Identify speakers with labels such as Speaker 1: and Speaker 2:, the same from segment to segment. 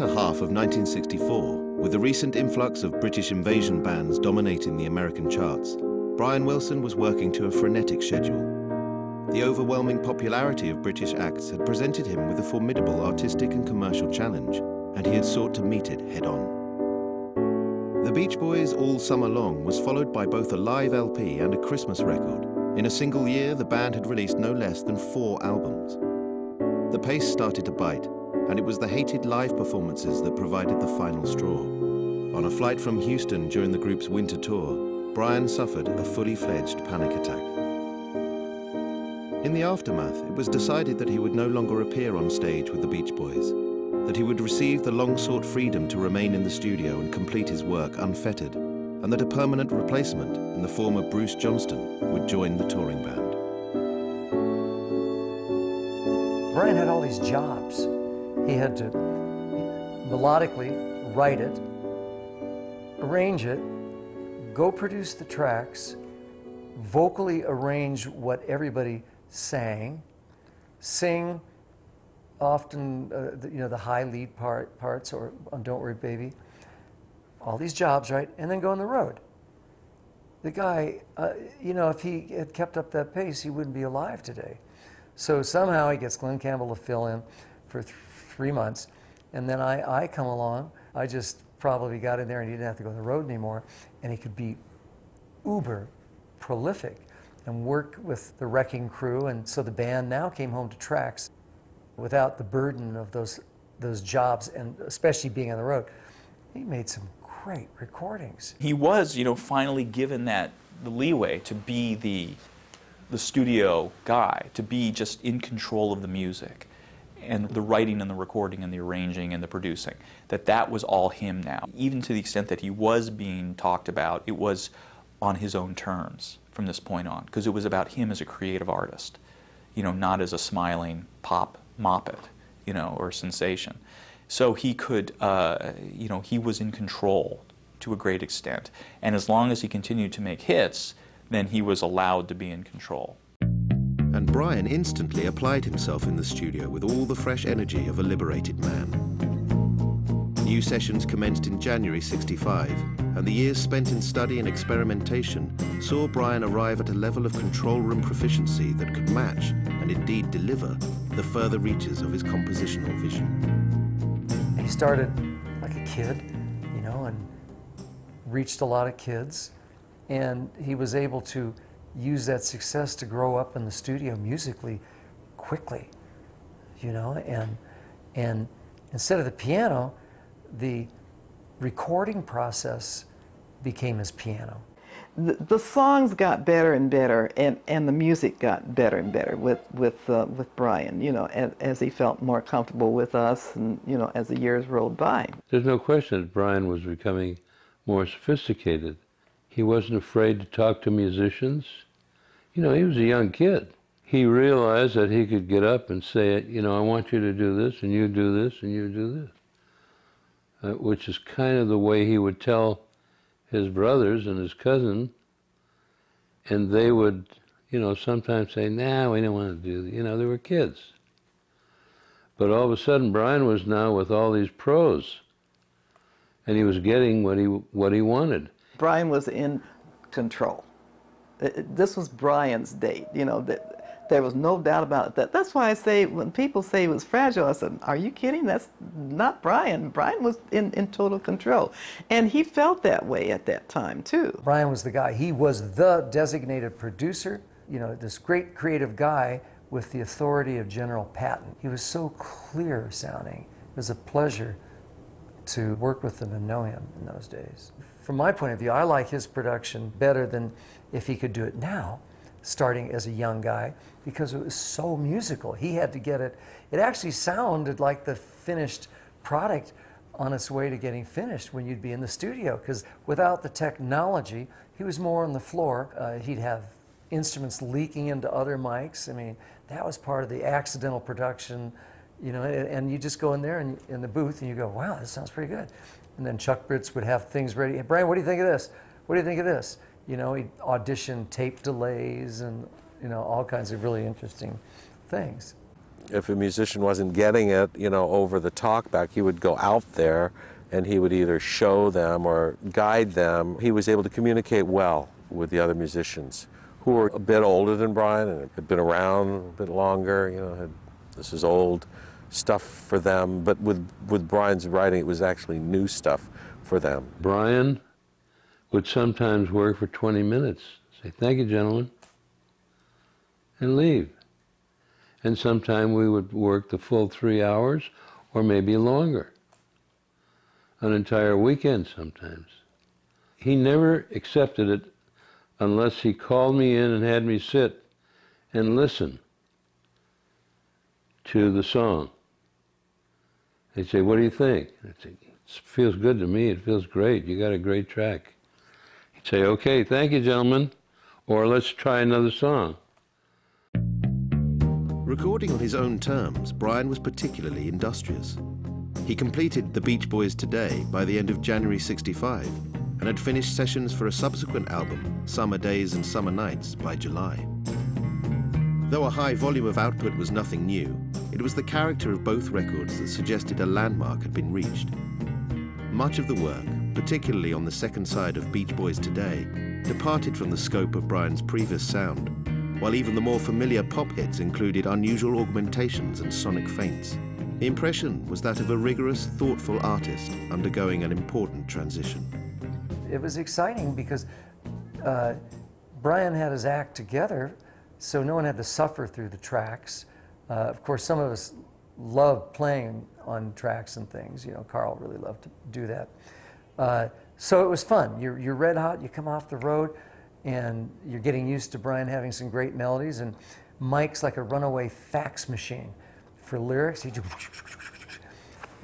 Speaker 1: latter half of 1964, with the recent influx of British invasion bands dominating the American charts, Brian Wilson was working to a frenetic schedule. The overwhelming popularity of British acts had presented him with a formidable artistic and commercial challenge, and he had sought to meet it head on. The Beach Boys' All Summer Long was followed by both a live LP and a Christmas record. In a single year, the band had released no less than four albums. The pace started to bite, and it was the hated live performances that provided the final straw. On a flight from Houston during the group's winter tour, Brian suffered a fully fledged panic attack. In the aftermath, it was decided that he would no longer appear on stage with the Beach Boys, that he would receive the long-sought freedom to remain in the studio and complete his work unfettered, and that a permanent replacement in the form of Bruce Johnston would join the touring band.
Speaker 2: Brian had all these jobs. He had to melodically write it, arrange it, go produce the tracks, vocally arrange what everybody sang, sing often uh, the, you know the high lead part parts or on Don't Worry Baby, all these jobs right, and then go on the road. The guy, uh, you know, if he had kept up that pace, he wouldn't be alive today. So somehow he gets Glen Campbell to fill in for three months, and then I, I come along. I just probably got in there and he didn't have to go on the road anymore, and he could be uber prolific and work with the wrecking crew. And so the band now came home to tracks without the burden of those, those jobs and especially being on the road. He made some great recordings.
Speaker 3: He was, you know, finally given that the leeway to be the, the studio guy, to be just in control of the music and the writing and the recording and the arranging and the producing that that was all him now even to the extent that he was being talked about it was on his own terms from this point on because it was about him as a creative artist, you know, not as a smiling pop moppet, you know, or sensation. So he could, uh, you know, he was in control to a great extent. And as long as he continued to make hits, then he was allowed to be in control.
Speaker 1: And Brian instantly applied himself in the studio with all the fresh energy of a liberated man. New sessions commenced in January 65, and the years spent in study and experimentation saw Brian arrive at a level of control room proficiency that could match, and indeed deliver, the further reaches of his compositional vision.
Speaker 2: He started like a kid, you know, and reached a lot of kids, and he was able to use that success to grow up in the studio musically quickly, you know, and and instead of the piano, the recording process became his piano.
Speaker 4: The, the, songs got better and better, and, and the music got better and better with with uh, with Brian. You know, as, as he felt more comfortable with us, and you know, as the years rolled by.
Speaker 5: There's no question that Brian was becoming more sophisticated. He wasn't afraid to talk to musicians. You know, he was a young kid. He realized that he could get up and say, you know, I want you to do this, and you do this, and you do this uh, which is kind of the way he would tell his brothers and his cousin, and they would, you know, sometimes say, "Nah, we don't want to do." That. You know, they were kids. But all of a sudden, Brian was now with all these pros, and he was getting what he what he wanted.
Speaker 4: Brian was in control. This was Brian's date, you know. That there was no doubt about it. That, that's why I say when people say it was fragile, I said, are you kidding? That's not Brian. Brian was in, in total control. And he felt that way at that time, too.
Speaker 2: Brian was the guy. He was the designated producer, you know, this great creative guy with the authority of General Patton. He was so clear sounding. It was a pleasure to work with him and know him in those days. From my point of view, I like his production better than if he could do it now starting as a young guy because it was so musical. He had to get it. It actually sounded like the finished product on its way to getting finished when you'd be in the studio because without the technology, he was more on the floor. Uh, he'd have instruments leaking into other mics. I mean, that was part of the accidental production, you know, and, and you just go in there and in the booth and you go, wow, this sounds pretty good. And then Chuck Britz would have things ready. Hey, Brian, what do you think of this? What do you think of this? you know, he auditioned tape delays and, you know, all kinds of really interesting things.
Speaker 6: if a musician wasn't getting it, you know, over the talkback, he would go out there and he would either show them or guide them. He was able to communicate well with the other musicians who were a bit older than Brian and had been around a bit longer, you know, had, this is old stuff for them, but with, with Brian's writing, it was actually new stuff for them.
Speaker 5: Brian would sometimes work for 20 minutes, say, thank you, gentlemen, and leave. And sometime we would work the full three hours or maybe longer, an entire weekend sometimes. He never accepted it unless he called me in and had me sit and listen to the song. They'd say, What do you think? I'd say, It feels good to me. It feels great. You got a great track. He'd say, Okay, thank you, gentlemen. Or let's try another song.
Speaker 1: Recording on his own terms, Brian was particularly industrious. He completed The Beach Boys Today by the end of January 65 and had finished sessions for a subsequent album, Summer Days and Summer Nights, by July. Though a high volume of output was nothing new, it was the character of both records that suggested a landmark had been reached. Much of the work, particularly on the second side of Beach Boys Today, departed from the scope of Brian's previous sound, while even the more familiar pop hits included unusual augmentations and sonic feints. The impression was that of a rigorous, thoughtful artist undergoing an important transition.
Speaker 2: It was exciting because uh, Brian had his act together, so no one had to suffer through the tracks. Uh, of course, some of us loved playing on tracks and things. You know, Carl really loved to do that. Uh, so it was fun. You're, you're red hot, you come off the road, and you're getting used to Brian having some great melodies, and Mike's like a runaway fax machine for lyrics. He just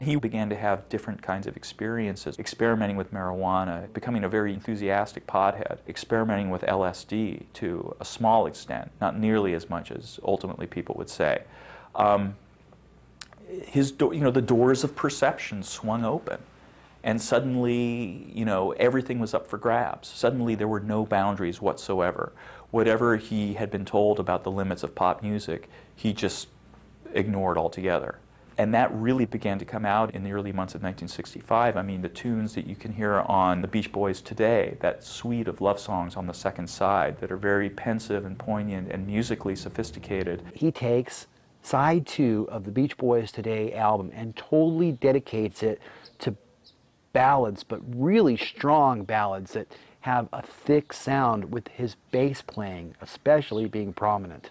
Speaker 3: he began to have different kinds of experiences, experimenting with marijuana, becoming a very enthusiastic pothead, experimenting with LSD to a small extent, not nearly as much as ultimately people would say. Um, his, you know, the doors of perception swung open, and suddenly, you know, everything was up for grabs. Suddenly, there were no boundaries whatsoever. Whatever he had been told about the limits of pop music, he just ignored altogether. And that really began to come out in the early months of 1965. I mean, the tunes that you can hear on the Beach Boys today, that suite of love songs on the second side that are very pensive and poignant and musically sophisticated.
Speaker 7: He takes side two of the Beach Boys Today album and totally dedicates it to ballads, but really strong ballads that have a thick sound with his bass playing, especially being prominent.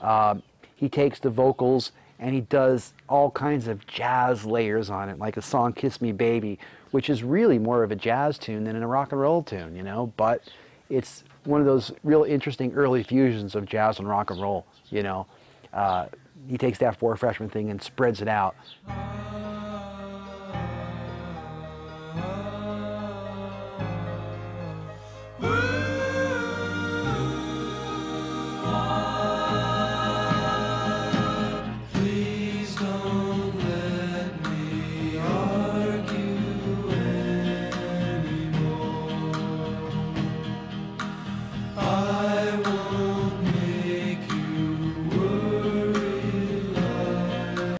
Speaker 7: Um, he takes the vocals and he does all kinds of jazz layers on it, like a song "Kiss Me, Baby," which is really more of a jazz tune than a rock and roll tune, you know. But it's one of those real interesting early fusions of jazz and rock and roll, you know. Uh, he takes that Four Freshmen thing and spreads it out.